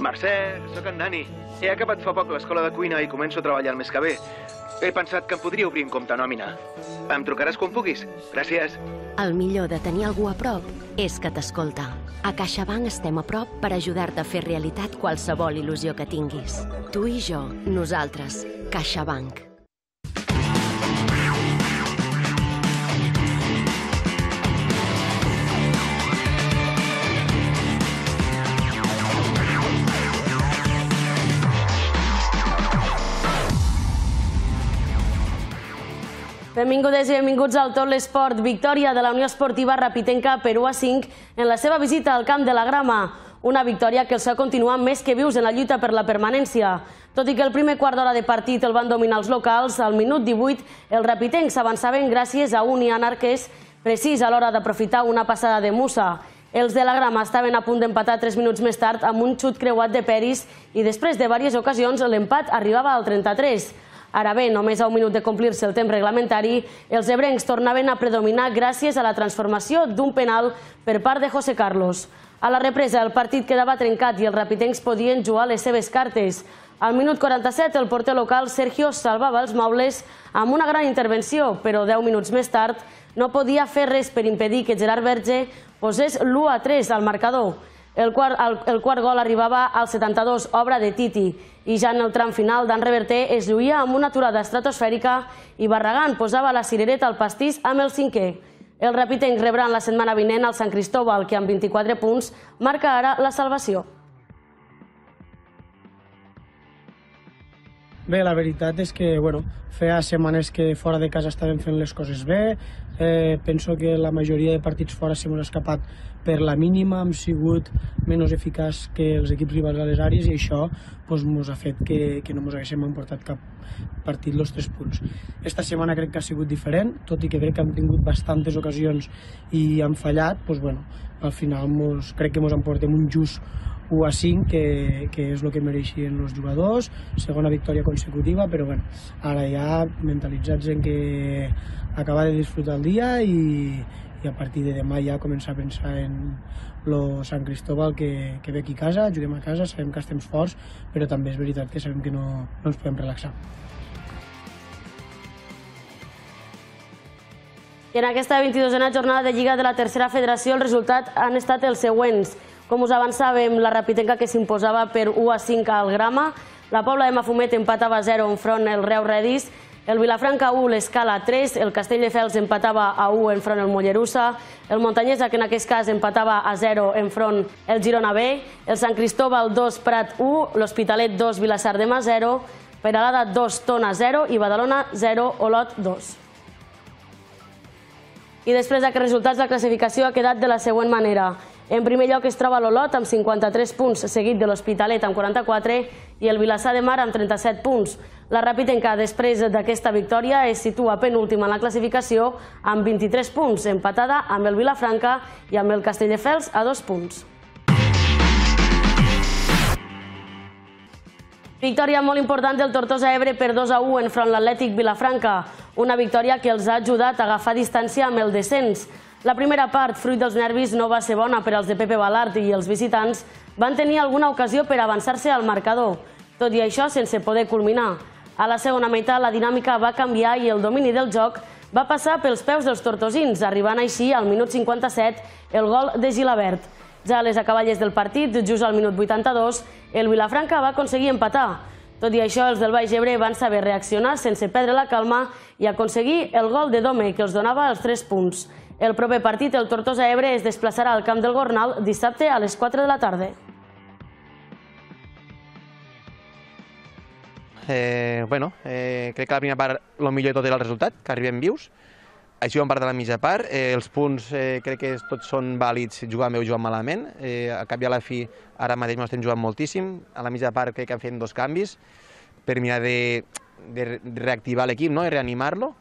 Mercè, sóc en Nani. He acabat fa poc l'escola de cuina i començo a treballar el mes que ve. He pensat que em podria obrir un compte nòmina. Em trucaràs quan puguis? Gràcies. El millor de tenir algú a prop és que t'escolta. A CaixaBank estem a prop per ajudar-te a fer realitat qualsevol il·lusió que tinguis. Tu i jo, nosaltres, CaixaBank. Benvingudes i benvinguts al Tot l'Esport. Victòria de la Unió Esportiva Rapitenca per 1 a 5 en la seva visita al camp de la Grama. Una victòria que els ha continuat més que vius en la lluita per la permanència. Tot i que el primer quart d'hora de partit el van dominar els locals, al minut 18 els rapitencs avançaven gràcies a un Ian Arqués precís a l'hora d'aprofitar una passada de Musa. Els de la Grama estaven a punt d'empatar 3 minuts més tard amb un xut creuat de Peris i després de diverses ocasions l'empat arribava al 33. Ara bé, només a un minut de complir-se el temps reglamentari, els ebrencs tornaven a predominar gràcies a la transformació d'un penal per part de José Carlos. A la represa, el partit quedava trencat i els rapitencs podien jugar les seves cartes. Al minut 47, el porter local Sergio salvava els mobles amb una gran intervenció, però 10 minuts més tard no podia fer res per impedir que Gerard Verge posés l'1 a 3 al marcador. El quart, el, el quart gol arribava al 72, obra de Titi, i ja en el tram final, Dan Reverter es lluïa amb una aturada estratosfèrica i Barragán posava la cirereta al pastís amb el cinquè. El Rapitenc rebran la setmana vinent al Sant Cristóbal, que amb 24 punts marca ara la salvació. Bé, la veritat és que bueno, feia setmanes que fora de casa estàvem fent les coses bé. Eh, penso que la majoria de partits fora s'hem escapat per la mínima, hem sigut menys eficaç que els equips rivals a les àrees i això pues, mos ha fet que, que no ens haguéssim emportat cap partit els tres punts. Esta setmana crec que ha sigut diferent, tot i que crec que hem tingut bastantes ocasions i han fallat, pues, bueno, al final mos, crec que ens emportem un just 1 a 5, que, que és el que mereixien els jugadors, segona victòria consecutiva, però bueno, ara ja mentalitzats en que acabar de disfrutar el dia i, i a partir de demà ja començar a pensar en lo Sant Cristóbal que, que ve aquí a casa, juguem a casa, sabem que estem forts, però també és veritat que sabem que no, no ens podem relaxar. I en aquesta 22a jornada de Lliga de la Tercera Federació els resultats han estat els següents. Com us avançàvem, la Rapitenca que s'imposava per 1 a 5 al Grama, la Pobla de Mafumet empatava 0 enfront el Reu Redis, el Vilafranca 1, l'Escala 3, el Castelldefels empatava a 1 enfront el Mollerussa, el Montanyesa, que en aquest cas empatava a 0 enfront el Girona B, el Sant Cristóbal 2, Prat 1, l'Hospitalet 2, Vilassar de Mar 0, Peralada 2, Tona 0 i Badalona 0, Olot 2. I després d'aquests resultats, la classificació ha quedat de la següent manera. En primer lloc es troba l'Olot amb 53 punts, seguit de l'Hospitalet amb 44 i el Vilassar de Mar amb 37 punts. La Rapitenca, després d'aquesta victòria, es situa penúltima en la classificació amb 23 punts, empatada amb el Vilafranca i amb el Castelldefels a dos punts. Victòria molt important del Tortosa Ebre per 2 a 1 enfront l'Atlètic Vilafranca. Una victòria que els ha ajudat a agafar distància amb el descens. La primera part, fruit dels nervis, no va ser bona per als de Pepe Balart i els visitants van tenir alguna ocasió per avançar-se al marcador, tot i això sense poder culminar. A la segona meitat la dinàmica va canviar i el domini del joc va passar pels peus dels tortosins, arribant així al minut 57 el gol de Gilabert. Ja a les acaballes del partit, just al minut 82, el Vilafranca va aconseguir empatar. Tot i això, els del Baix Ebre van saber reaccionar sense perdre la calma i aconseguir el gol de Dome, que els donava els 3 punts. El proper partit, el Tortosa Ebre, es desplaçarà al camp del Gornal dissabte a les 4 de la tarda. Eh, bueno, eh, crec que la primera part el millor de tot era el resultat, que arribem vius. Així hem part de la mitja part. Eh, els punts eh, crec que tots són vàlids bé o jugant malament. Eh, a cap i a la fi ara mateix no estem jugant moltíssim. A la mitja part crec que hem fet dos canvis per mirar de, de reactivar l'equip no? i reanimar-lo.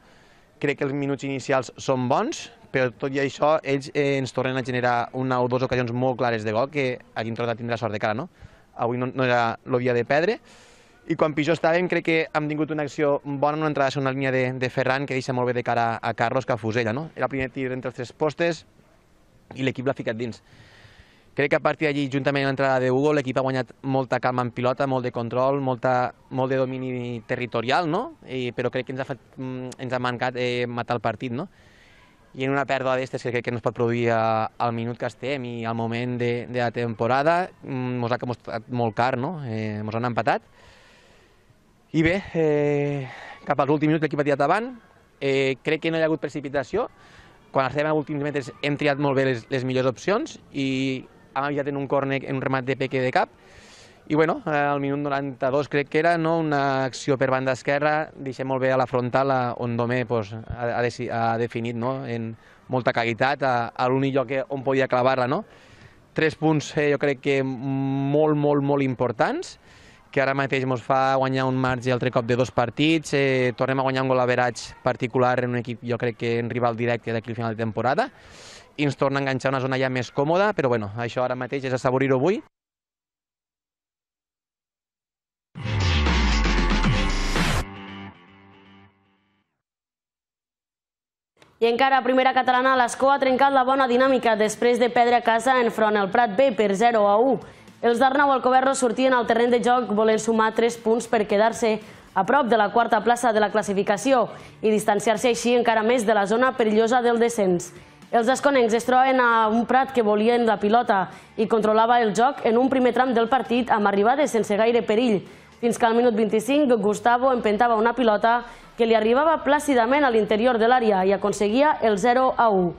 Crec que els minuts inicials són bons, però tot i això ells eh, ens tornen a generar una o dues ocasions molt clares de gol que aquí hem tornat a tindre sort de cara. No? Avui no, no era el dia de perdre i quan pitjor estàvem crec que hem tingut una acció bona en una entrada a una línia de, de Ferran que deixa molt bé de cara a Carlos que a Fusella. No? Era el primer tir entre els tres postes i l'equip l'ha ficat dins. Crec que a partir d'allí, juntament amb l'entrada de Hugo, l'equip ha guanyat molta calma en pilota, molt de control, molta, molt de domini territorial, no? I, però crec que ens ha, fet, mm, ens ha mancat eh, matar el partit, no? I en una pèrdua d'estes que crec que no es pot produir a, al minut que estem i al moment de, de la temporada, mm, ha costat molt car, no? Eh, ens han empatat. I bé, eh, cap als últims minuts l'equip ha tirat davant, eh, crec que no hi ha hagut precipitació, quan estem a últims metres hem triat molt bé les, les millors opcions i hem aviat en un córner, en un remat de peque de cap, i bueno, al minut 92 crec que era no? una acció per banda esquerra, deixem molt bé a la frontal on Domé pues, ha, ha, definit no? en molta qualitat a, a l'únic lloc on podia clavar-la. No? Tres punts eh, jo crec que molt, molt, molt importants, que ara mateix ens fa guanyar un marge altre cop de dos partits, eh, tornem a guanyar un gol average particular en un equip, jo crec que en rival directe d'aquí al final de temporada, i ens torna a enganxar una zona ja més còmoda, però bueno, això ara mateix és assaborir-ho avui. I encara a primera catalana, l'Escó ha trencat la bona dinàmica després de perdre a casa enfront el Prat B per 0 a 1. Els d'Arnau Alcoberro sortien al terreny de joc volent sumar 3 punts per quedar-se a prop de la quarta plaça de la classificació i distanciar-se així encara més de la zona perillosa del descens. Els esconencs es troben a un Prat que volien la pilota i controlava el joc en un primer tram del partit amb arribades sense gaire perill, fins que al minut 25 Gustavo empentava una pilota que li arribava plàcidament a l'interior de l'àrea i aconseguia el 0 a 1.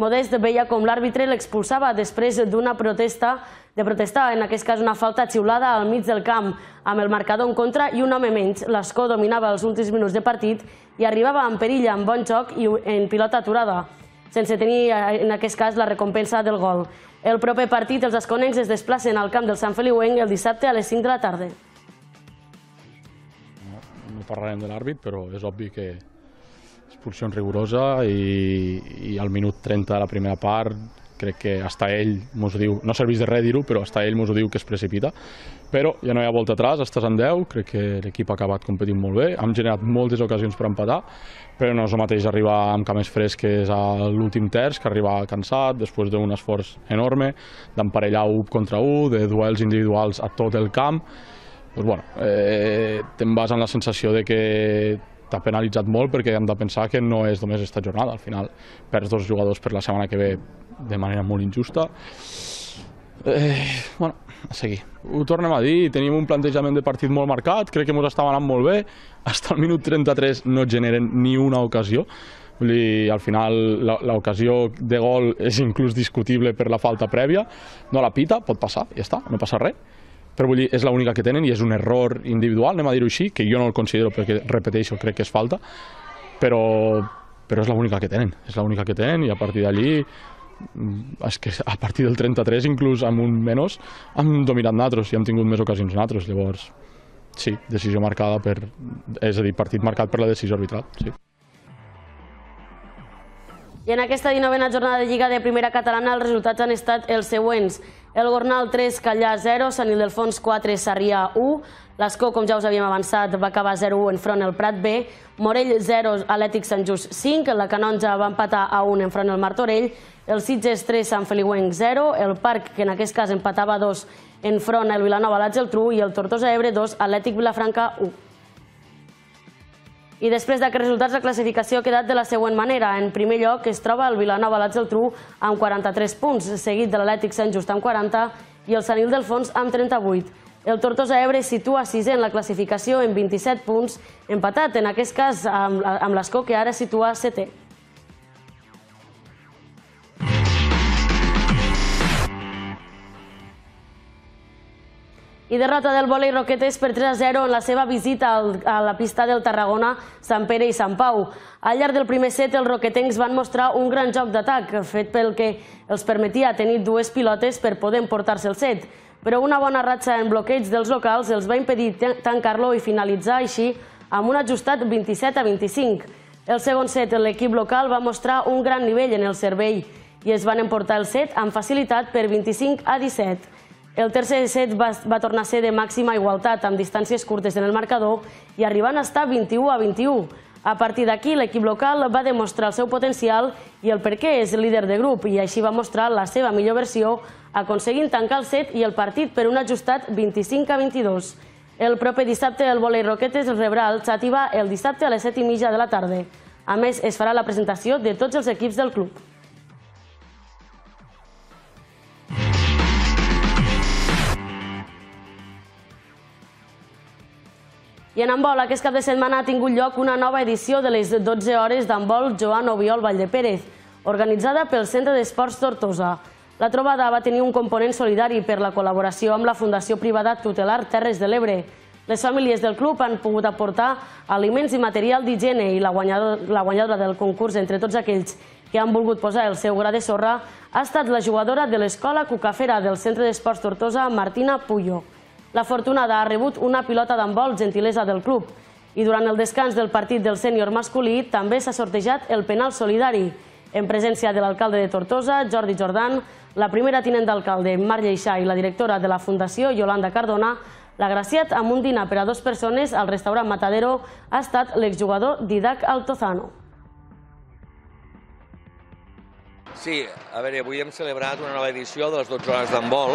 Modest veia com l'àrbitre l'expulsava després d'una protesta de protestar, en aquest cas una falta xiulada al mig del camp, amb el marcador en contra i un home menys. L'Escó dominava els últims minuts de partit i arribava en perill amb bon joc i en pilota aturada, sense tenir, en aquest cas, la recompensa del gol. El proper partit, els esconencs es desplacen al camp del Sant Feliuenc el dissabte a les 5 de la tarda parlarem de l'àrbit, però és obvi que expulsió rigorosa i, i al minut 30 de la primera part crec que hasta ell mos diu, no serveix de res dir-ho, però hasta ell mos diu que es precipita. Però ja no hi ha volta atrás, estàs en 10, crec que l'equip ha acabat competint molt bé, hem generat moltes ocasions per empatar, però no és el mateix arribar amb cames fresques a l'últim terç que arribar cansat, després d'un esforç enorme, d'emparellar un contra un, de duels individuals a tot el camp, pues bueno, eh, te'n vas amb la sensació de que t'ha penalitzat molt perquè hem de pensar que no és només esta jornada. Al final perds dos jugadors per la setmana que ve de manera molt injusta. Eh, bueno, a seguir. Ho tornem a dir, tenim un plantejament de partit molt marcat, crec que ens estava anant molt bé, fins al minut 33 no generen ni una ocasió, dir, al final l'ocasió de gol és inclús discutible per la falta prèvia, no la pita, pot passar, ja està, no passa res però vull dir, és l'única que tenen i és un error individual, anem a dir-ho així, que jo no el considero perquè, repeteixo, crec que és falta, però, però és l'única que tenen, és l'única que tenen i a partir d'allí mm, és que a partir del 33 inclús amb un menys hem dominat nosaltres i hem tingut més ocasions nosaltres, llavors sí, decisió marcada per, és a dir, partit marcat per la decisió arbitral, sí. I en aquesta 19a jornada de Lliga de Primera Catalana els resultats han estat els següents. El Gornal 3, Callà 0, Sant Ildefons 4, Sarrià 1, l'Escó, com ja us havíem avançat, va acabar 0-1 enfront el Prat B, Morell 0, Atlètic Sant Just 5, la Canonja va empatar a 1 enfront el Martorell, el Sitges 3, Sant Feliuenc 0, el Parc, que en aquest cas empatava 2 enfront el Vilanova, la Geltrú, i el Tortosa Ebre 2, Atlètic Vilafranca 1. I després d'aquests resultats, la classificació ha quedat de la següent manera. En primer lloc es troba el Vilanova Geltrú amb 43 punts, seguit de l'Atlètic Sant Just amb 40 i el Sant Ildefons amb 38. El Tortosa Ebre situa sisè en la classificació en 27 punts, empatat en aquest cas amb l'Escó, que ara situa setè. I derrota del vòlei Roquetes per 3 a 0 en la seva visita a la pista del Tarragona, Sant Pere i Sant Pau. Al llarg del primer set, els roquetencs van mostrar un gran joc d'atac, fet pel que els permetia tenir dues pilotes per poder emportar-se el set. Però una bona ratxa en bloqueig dels locals els va impedir tancar-lo i finalitzar així amb un ajustat 27 a 25. El segon set, l'equip local va mostrar un gran nivell en el servei i es van emportar el set amb facilitat per 25 a 17. El tercer set va, va tornar a ser de màxima igualtat, amb distàncies curtes en el marcador i arribant a estar 21 a 21. A partir d'aquí, l'equip local va demostrar el seu potencial i el per què és líder de grup i així va mostrar la seva millor versió aconseguint tancar el set i el partit per un ajustat 25 a 22. El proper dissabte el volei Roquetes rebrà el Xàtiva el dissabte a les 7 i mitja de la tarda. A més, es farà la presentació de tots els equips del club. I en handbol, aquest cap de setmana ha tingut lloc una nova edició de les 12 hores d'handbol Joan Obiol Valldepérez, organitzada pel Centre d'Esports Tortosa. La trobada va tenir un component solidari per la col·laboració amb la Fundació Privada Tutelar Terres de l'Ebre. Les famílies del club han pogut aportar aliments i material d'higiene i la guanyadora del concurs entre tots aquells que han volgut posar el seu gra de sorra ha estat la jugadora de l'Escola Cucafera del Centre d'Esports Tortosa, Martina Puyo. La Fortunada ha rebut una pilota d'handbol gentilesa del club i durant el descans del partit del sènior masculí també s'ha sortejat el penal solidari en presència de l'alcalde de Tortosa, Jordi Jordan, la primera tinent d'alcalde, Mar Lleixà, i la directora de la Fundació, Yolanda Cardona, l'agraciat amb un dinar per a dues persones al restaurant Matadero ha estat l'exjugador Didac Altozano. Sí, a veure, avui hem celebrat una nova edició de les 12 hores d'handbol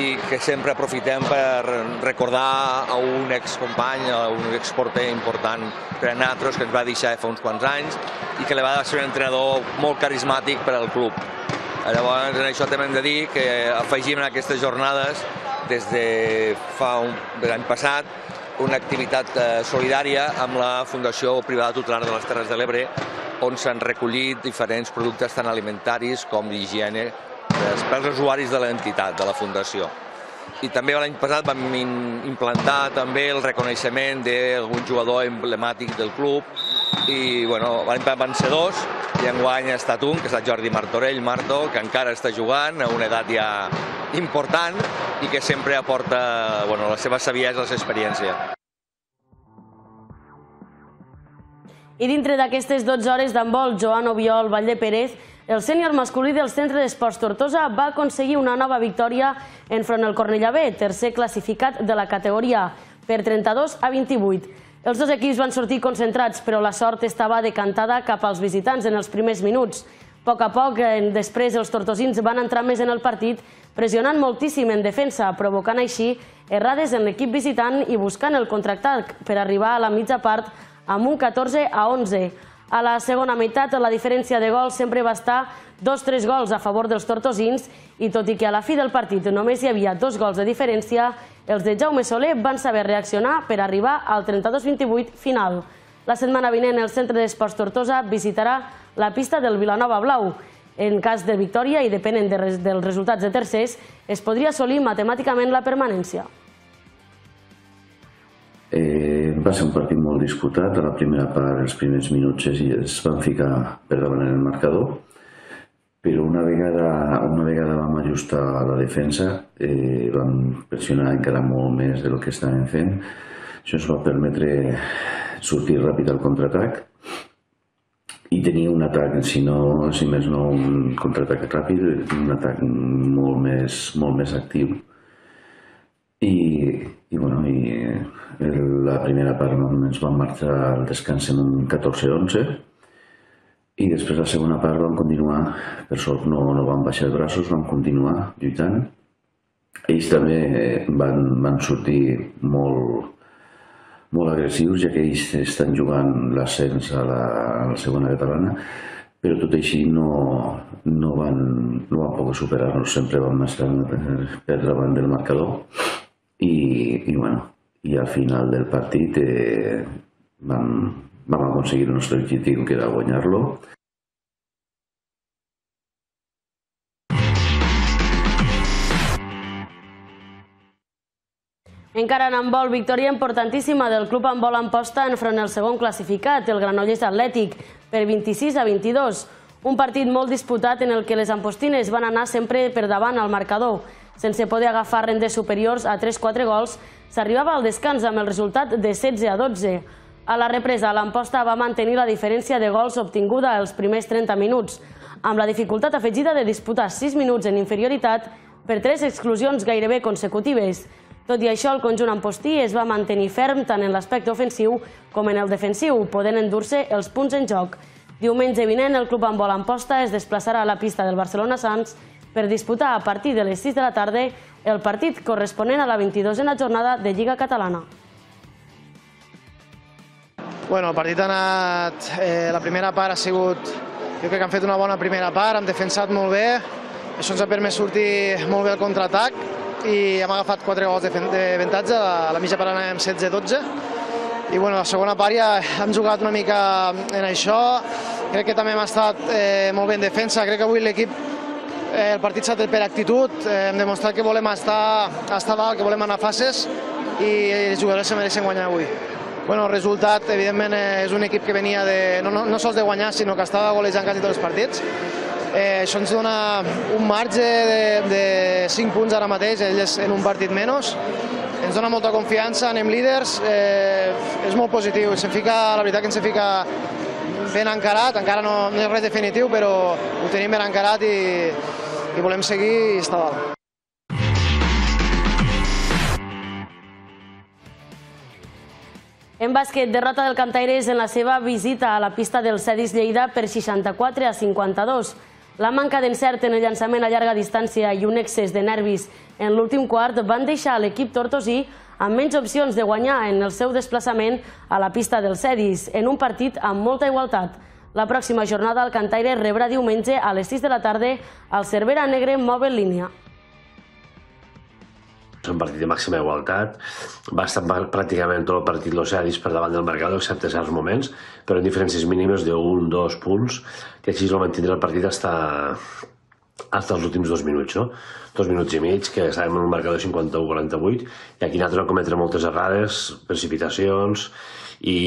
i que sempre aprofitem per recordar a un excompany, a un exporter important per a nosaltres que ens va deixar fa uns quants anys i que li va ser un entrenador molt carismàtic per al club. Llavors, en això també hem de dir que afegim en aquestes jornades des de fa un l'any passat una activitat eh, solidària amb la Fundació Privada Tutelar de les Terres de l'Ebre on s'han recollit diferents productes tant alimentaris com d'higiene pels usuaris de l'entitat, de la Fundació. I també l'any passat vam implantar també el reconeixement d'algun jugador emblemàtic del club i bueno, l'any passat van ser dos i enguany ha estat un, que és el Jordi Martorell, Marto, que encara està jugant a una edat ja important i que sempre aporta bueno, la seva saviesa, la seva experiència. I dintre d'aquestes 12 hores d'handbol, Joan Obiol, Vall de Pérez, el sènior masculí del Centre d'Esports Tortosa va aconseguir una nova victòria enfront el Cornellà B, tercer classificat de la categoria, per 32 a 28. Els dos equips van sortir concentrats, però la sort estava decantada cap als visitants en els primers minuts. A poc a poc, després els tortosins van entrar més en el partit, pressionant moltíssim en defensa, provocant així errades en l'equip visitant i buscant el contractat per arribar a la mitja part amb un 14 a 11. A la segona meitat, la diferència de gols sempre va estar dos-tres gols a favor dels tortosins i tot i que a la fi del partit només hi havia dos gols de diferència, els de Jaume Soler van saber reaccionar per arribar al 32-28 final. La setmana vinent el Centre d'Esports Tortosa visitarà la pista del Vilanova Blau. En cas de victòria i depenent de res, dels resultats de tercers, es podria assolir matemàticament la permanència. Eh, va ser un partit molt disputat. A la primera part, els primers minuts es van ficar per davant en el marcador, però una vegada, una vegada vam ajustar la defensa, eh, vam pressionar encara molt més del que estàvem fent. Això ens va permetre sortir ràpid al contraatac i tenir un atac, si, no, si més no un contraatac ràpid, un atac molt més, molt més actiu. I, i, bueno, i la primera part ens vam marxar al descans en un 14-11 i després la segona part vam continuar, per sort no, no vam baixar els braços, vam continuar lluitant. Ells també van, van sortir molt, molt agressius, ja que ells estan jugant l'ascens a, la, a la segona catalana, però tot així no, no, van, no van poder superar-nos, sempre vam estar per davant del marcador i, i, bueno, i al final del partit eh, vam, vam aconseguir el nostre objectiu, que era guanyar-lo. Encara en handbol, victòria importantíssima del club handbol Amposta enfront el segon classificat, el Granollers Atlètic, per 26 a 22. Un partit molt disputat en el que les ampostines van anar sempre per davant al marcador. Sense poder agafar rendes superiors a 3-4 gols, s'arribava al descans amb el resultat de 16 a 12. A la represa, l'Amposta va mantenir la diferència de gols obtinguda els primers 30 minuts, amb la dificultat afegida de disputar 6 minuts en inferioritat per tres exclusions gairebé consecutives. Tot i això, el conjunt ampostí es va mantenir ferm tant en l'aspecte ofensiu com en el defensiu, podent endur-se els punts en joc. Diumenge vinent, el club handbol Amposta es desplaçarà a la pista del Barcelona Sants per disputar a partir de les 6 de la tarda el partit corresponent a la 22a jornada de Lliga Catalana. Bueno, el partit ha anat... Eh, la primera part ha sigut... Jo crec que han fet una bona primera part, han defensat molt bé, això ens ha permès sortir molt bé al contraatac i hem agafat quatre gols d'avantatge, a la mitja part anàvem 16-12 i bueno, la segona part ja hem jugat una mica en això, crec que també hem estat eh, molt bé en defensa, crec que avui l'equip eh, el partit s'ha tret per actitud, eh, hem demostrat que volem estar, estar dalt, que volem anar a fases i els jugadors se mereixen guanyar avui. Bueno, el resultat, evidentment, és un equip que venia de, no, no, no sols de guanyar, sinó que estava golejant quasi tots els partits. Eh, això ens dona un marge de, de 5 punts ara mateix, ells en un partit menys. Ens dona molta confiança, anem líders, eh, és molt positiu. Se'n fica, la veritat que ens fica ben encarat, encara no, no és res definitiu, però ho tenim ben encarat i, i volem seguir i estar dalt. En bàsquet, derrota del Cantaires en la seva visita a la pista del Cedis Lleida per 64 a 52. La manca d'encert en el llançament a llarga distància i un excés de nervis en l'últim quart van deixar l'equip tortosí amb menys opcions de guanyar en el seu desplaçament a la pista del Cedis, en un partit amb molta igualtat. La pròxima jornada el Cantaire rebrà diumenge a les 6 de la tarda al Cervera Negre Mòbil Línia. És un partit de màxima igualtat. Va estar pràcticament tot el partit l'Oceadis per davant del marcador, excepte certs moments, però en diferències mínimes d'un, dos punts, que així el mantindrà el partit hasta, hasta els últims dos minuts, no? Dos minuts i mig, que estàvem en un marcador 51-48, i aquí nosaltres vam cometre moltes errades, precipitacions, i,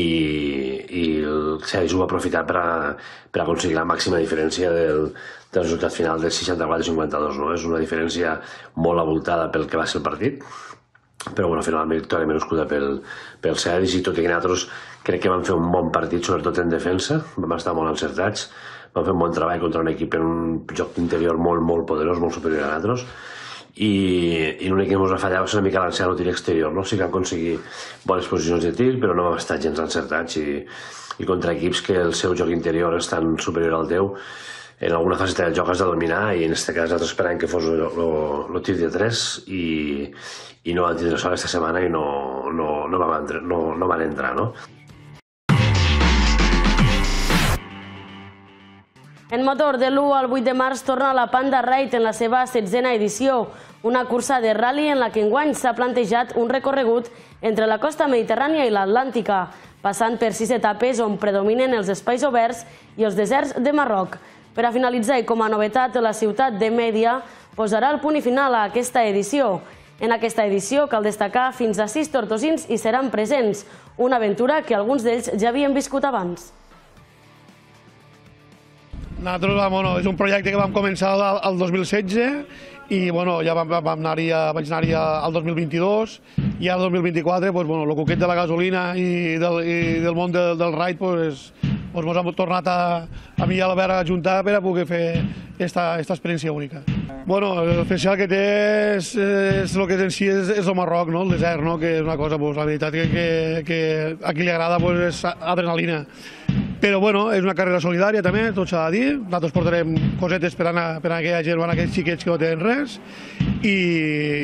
i el Ceadis ho va aprofitar per, a, per aconseguir la màxima diferència del, del resultat final de 64-52. No? És una diferència molt avoltada pel que va ser el partit, però bueno, finalment victòria menyscuda pel, pel Cedis i tot i que nosaltres crec que vam fer un bon partit, sobretot en defensa, vam estar molt encertats, vam fer un bon treball contra un equip en un joc interior molt, molt poderós, molt superior a nosaltres, i, i l'únic que ens va fallar va ser una mica l'encert al tir exterior, no? Sí que vam aconseguir bones posicions de tir, però no vam estar gens encertats i, i contra equips que el seu joc interior és tan superior al teu, en alguna fase del joc has de dominar i en aquest cas nosaltres esperàvem que fos el tir de 3 i, i no van tindre sol aquesta setmana i no, no, no, van, entrar, no, no van entrar, no? En motor, de l'1 al 8 de març torna la Panda Ride en la seva setzena edició, una cursa de rally en la que enguany s'ha plantejat un recorregut entre la costa mediterrània i l'Atlàntica, passant per sis etapes on predominen els espais oberts i els deserts de Marroc. Per a finalitzar i com a novetat, la ciutat de Mèdia posarà el punt i final a aquesta edició. En aquesta edició cal destacar fins a sis tortosins i seran presents, una aventura que alguns d'ells ja havien viscut abans. Nosaltres, bueno, és un projecte que vam començar el 2016 i bueno, ja vam, vam anar vaig anar-hi al 2022 i al 2024 pues, bueno, el coquet de la gasolina i del, i del món del, del ride pues, pues, mos hem tornat a, a mi i a l'Albert a juntar per a poder fer esta, esta experiència única. Bueno, l'especial que té és, és el que en si és, és el Marroc, no? el desert, no? que és una cosa, pues, la veritat que, que, que a qui li agrada pues, és adrenalina. Però bueno, és una carrera solidària també, tot s'ha de dir. Nosaltres portarem cosetes per anar per a aquella gent, per a aquells xiquets que no tenen res. I,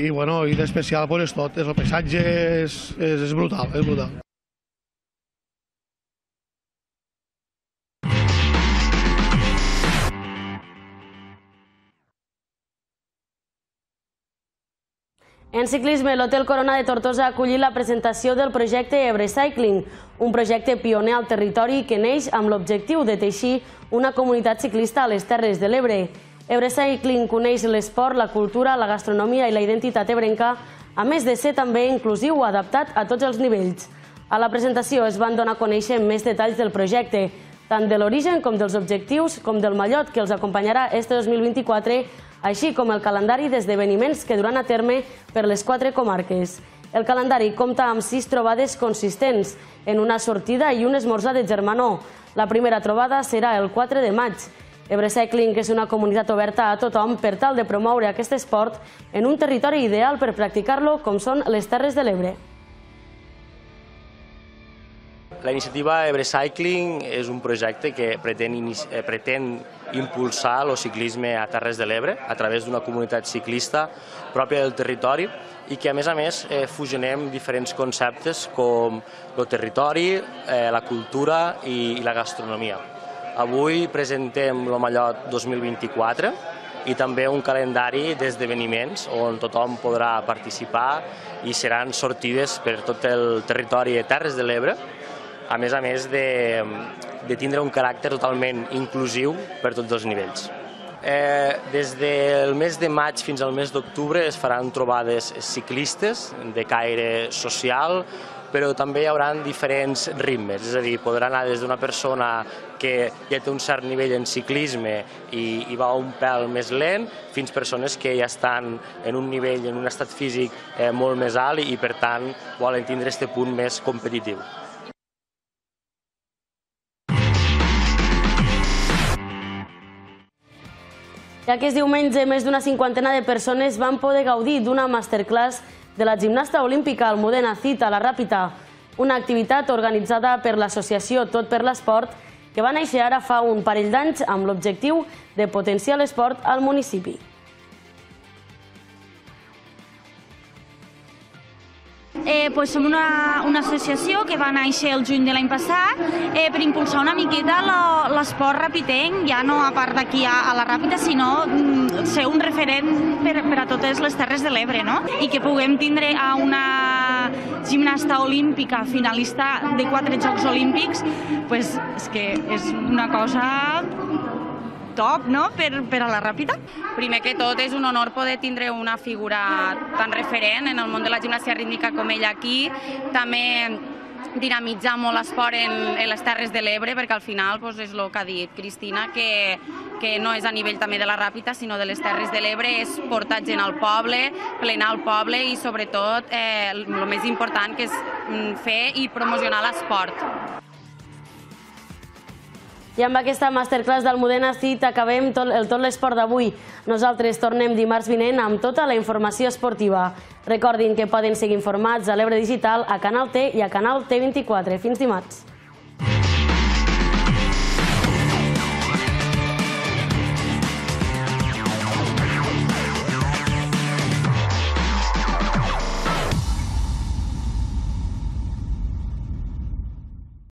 i bueno, i d'especial pues, és tot. És el paisatge és, és, és brutal, és brutal. En ciclisme, l'Hotel Corona de Tortosa ha acollit la presentació del projecte Ebre Cycling, un projecte pioner al territori que neix amb l'objectiu de teixir una comunitat ciclista a les Terres de l'Ebre. Ebre Cycling coneix l'esport, la cultura, la gastronomia i la identitat ebrenca, a més de ser també inclusiu adaptat a tots els nivells. A la presentació es van donar a conèixer més detalls del projecte, tant de l'origen com dels objectius, com del mallot que els acompanyarà este 2024 així com el calendari d'esdeveniments que duran a terme per les quatre comarques. El calendari compta amb sis trobades consistents, en una sortida i un esmorzar de germanor. La primera trobada serà el 4 de maig. Ebre Cycling és una comunitat oberta a tothom per tal de promoure aquest esport en un territori ideal per practicar-lo com són les Terres de l'Ebre. La iniciativa Ebre Cycling és un projecte que pretén, eh, pretén impulsar el ciclisme a Terres de l'Ebre a través d'una comunitat ciclista pròpia del territori i que a més a més eh, fusionem diferents conceptes com el territori, eh, la cultura i, i la gastronomia. Avui presentem el Mallot 2024 i també un calendari d'esdeveniments on tothom podrà participar i seran sortides per tot el territori de Terres de l'Ebre, a més a més de, de tindre un caràcter totalment inclusiu per tots els nivells. Eh, des del mes de maig fins al mes d'octubre es faran trobades ciclistes de caire social, però també hi haurà diferents ritmes, és a dir, podrà anar des d'una persona que ja té un cert nivell en ciclisme i, i va un pèl més lent, fins persones que ja estan en un nivell, en un estat físic eh, molt més alt i, i per tant volen tindre aquest punt més competitiu. I aquest diumenge més d'una cinquantena de persones van poder gaudir d'una masterclass de la gimnasta olímpica Almudena Cita, la Ràpita, una activitat organitzada per l'associació Tot per l'Esport que va néixer ara fa un parell d'anys amb l'objectiu de potenciar l'esport al municipi. Eh, pues som una, una associació que va néixer el juny de l'any passat eh, per impulsar una miqueta l'esport rapitenc, ja no a part d'aquí a, a la Ràpita, sinó mm, ser un referent per, per a totes les Terres de l'Ebre, no? I que puguem tindre a una gimnasta olímpica finalista de quatre Jocs Olímpics, pues, és que és una cosa top no? per, per a la Ràpita? Primer que tot és un honor poder tindre una figura tan referent en el món de la gimnàstia rítmica com ella aquí. També dinamitzar molt l'esport en, en les Terres de l'Ebre, perquè al final doncs, és el que ha dit Cristina, que, que no és a nivell també de la Ràpita, sinó de les Terres de l'Ebre, és portar gent al poble, plenar el poble i sobretot eh, el més important que és mm, fer i promocionar l'esport. I amb aquesta masterclass d'Almudena Cit acabem tot, el tot l'esport d'avui. Nosaltres tornem dimarts vinent amb tota la informació esportiva. Recordin que poden seguir informats a l'Ebre Digital, a Canal T i a Canal T24. Fins dimarts.